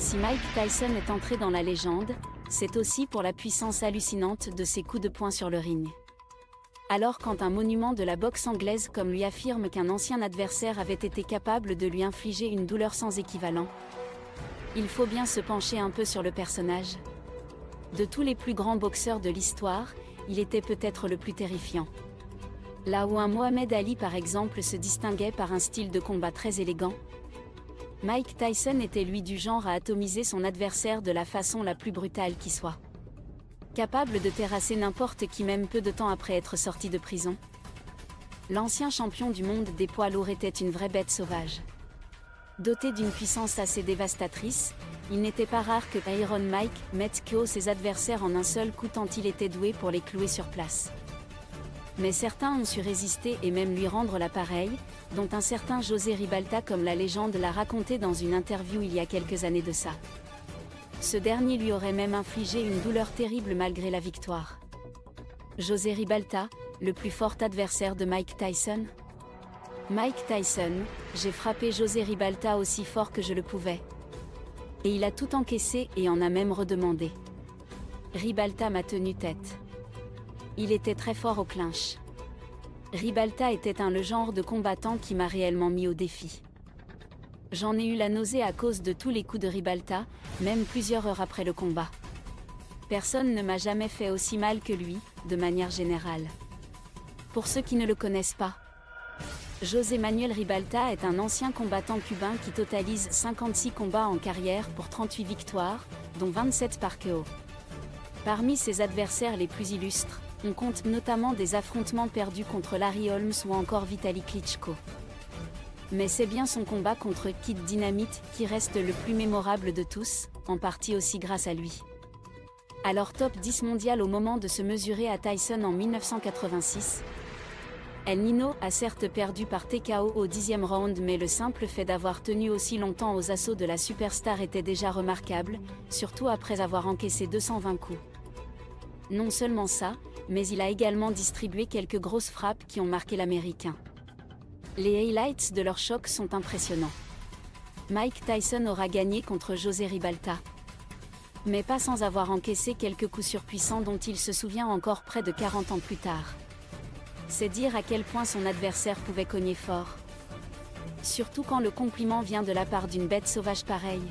Si Mike Tyson est entré dans la légende, c'est aussi pour la puissance hallucinante de ses coups de poing sur le ring. Alors quand un monument de la boxe anglaise comme lui affirme qu'un ancien adversaire avait été capable de lui infliger une douleur sans équivalent, il faut bien se pencher un peu sur le personnage. De tous les plus grands boxeurs de l'histoire, il était peut-être le plus terrifiant. Là où un Mohamed Ali par exemple se distinguait par un style de combat très élégant, Mike Tyson était lui du genre à atomiser son adversaire de la façon la plus brutale qui soit. Capable de terrasser n'importe qui même peu de temps après être sorti de prison. L'ancien champion du monde des poids lourds était une vraie bête sauvage. Doté d'une puissance assez dévastatrice, il n'était pas rare que Iron Mike mette KO ses adversaires en un seul coup tant il était doué pour les clouer sur place. Mais certains ont su résister et même lui rendre l'appareil, dont un certain José Ribalta comme la légende l'a raconté dans une interview il y a quelques années de ça. Ce dernier lui aurait même infligé une douleur terrible malgré la victoire. José Ribalta, le plus fort adversaire de Mike Tyson Mike Tyson, j'ai frappé José Ribalta aussi fort que je le pouvais. Et il a tout encaissé et en a même redemandé. Ribalta m'a tenu tête. Il était très fort au clinch. Ribalta était un le genre de combattant qui m'a réellement mis au défi. J'en ai eu la nausée à cause de tous les coups de Ribalta, même plusieurs heures après le combat. Personne ne m'a jamais fait aussi mal que lui, de manière générale. Pour ceux qui ne le connaissent pas, José Manuel Ribalta est un ancien combattant cubain qui totalise 56 combats en carrière pour 38 victoires, dont 27 par KO. Parmi ses adversaires les plus illustres, on compte notamment des affrontements perdus contre Larry Holmes ou encore Vitaly Klitschko. Mais c'est bien son combat contre Kid Dynamite qui reste le plus mémorable de tous, en partie aussi grâce à lui. Alors top 10 mondial au moment de se mesurer à Tyson en 1986, El Nino a certes perdu par TKO au dixième round mais le simple fait d'avoir tenu aussi longtemps aux assauts de la superstar était déjà remarquable, surtout après avoir encaissé 220 coups. Non seulement ça, mais il a également distribué quelques grosses frappes qui ont marqué l'américain. Les highlights de leur choc sont impressionnants. Mike Tyson aura gagné contre José Ribalta. Mais pas sans avoir encaissé quelques coups surpuissants dont il se souvient encore près de 40 ans plus tard. C'est dire à quel point son adversaire pouvait cogner fort. Surtout quand le compliment vient de la part d'une bête sauvage pareille.